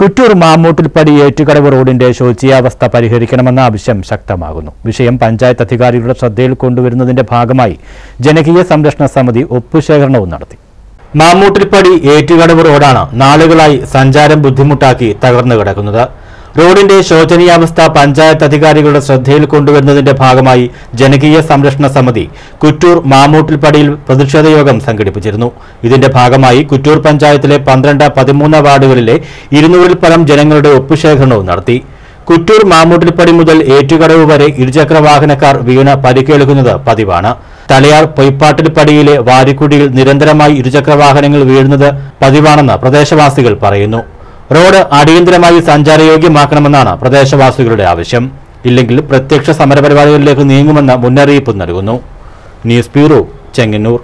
കുറ്റൂർ മാമ്മൂട്ടിൽപ്പടി ഏറ്റുകടവ് റോഡിന്റെ ശോചിയാവസ്ഥ പരിഹരിക്കണമെന്ന ആവശ്യം ശക്തമാകുന്നു. വിഷയം പഞ്ചായത്ത് അധികാരികളുടെ ശ്രദ്ധയിൽ കൊണ്ടുവരുന്നതിന്റെ ഭാഗമായി ജനകീയ സംരക്ഷണ സമിതി ഒപ്പുശേഖരണവും നടത്തി. മാമ്മൂട്ടിൽപ്പടി ഏറ്റുകടവ് റോഡാണ് നാളുകളായി സഞ്ചാരം ബുദ്ധിമുട്ടാക്കി തകർന്നു കിടക്കുന്നത് റോഡിന്റെ ശോചനീയാവസ്ഥ പഞ്ചായത്ത് അധികാരികളുടെ ശ്രദ്ധയിൽ കൊണ്ടുവരുന്നതിന്റെ ഭാഗമായി ജനകീയ സംരക്ഷണ സമിതി കുറ്റൂർ മാമൂട്ടിൽപ്പടിയിൽ പ്രതിഷേധ യോഗം സംഘടിപ്പിച്ചിരുന്നു. ഇതിന്റെ ഭാഗമായി കുറ്റൂർ പഞ്ചായത്തിലെ പന്ത്രണ്ട് പതിമൂന്ന് വാർഡുകളിലെ ഇരുന്നൂറിൽ പരം ജനങ്ങളുടെ ഒപ്പുശേഖരണവും നടത്തി. കുറ്റൂർ മാമൂട്ടിൽപ്പടി മുതൽ ഏറ്റുകടവ് വരെ ഇരുചക്ര വാഹനക്കാർ വീണ് പരിക്കേൽക്കുന്നത് പതിവാണ്. തലയാർ പൊയ്പ്പാട്ടിൽപ്പടിയിലെ വാരിക്കുടിയിൽ നിരന്തരമായി ഇരുചക്ര വാഹനങ്ങൾ വീഴുന്നത് പതിവാണെന്ന് പ്രദേശവാസികൾ പറയുന്നു. റോഡ് അടിയന്തരമായി സഞ്ചാരയോഗ്യമാക്കണമെന്നാണ് പ്രദേശവാസികളുടെ ആവശ്യം. ഇല്ലെങ്കിൽ പ്രത്യക്ഷ സമരപരിപാടികളിലേക്ക് നീങ്ങുമെന്ന മുന്നറിയിപ്പ് നൽകുന്നു. News bureau Chengannur.